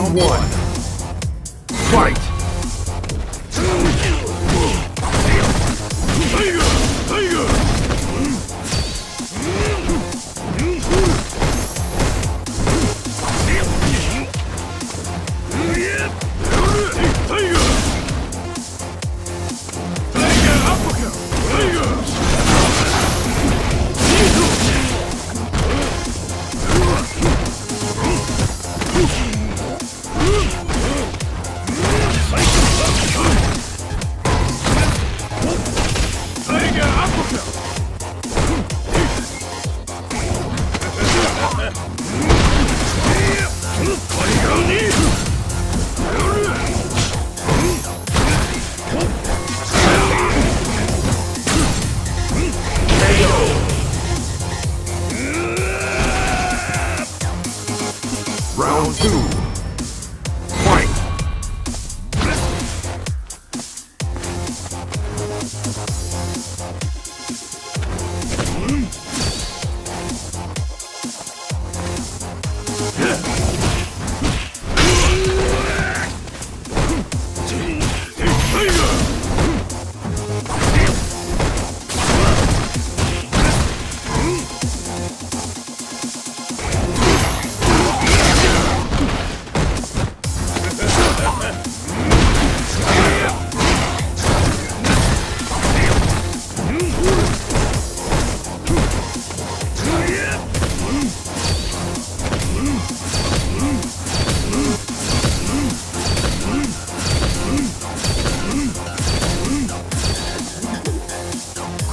Round one. Fight! Round two.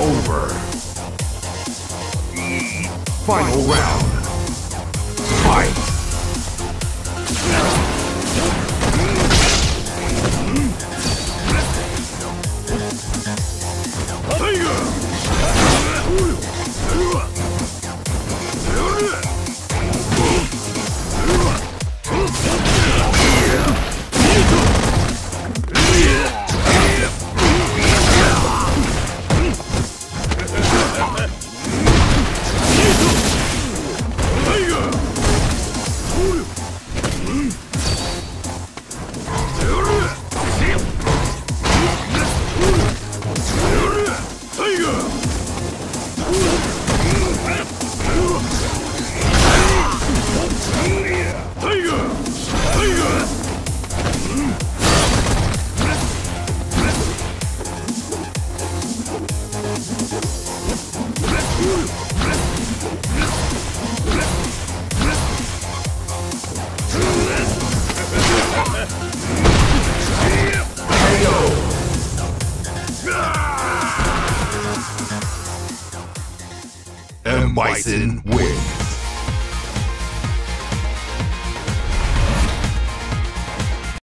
over. Final round. M. Bison win.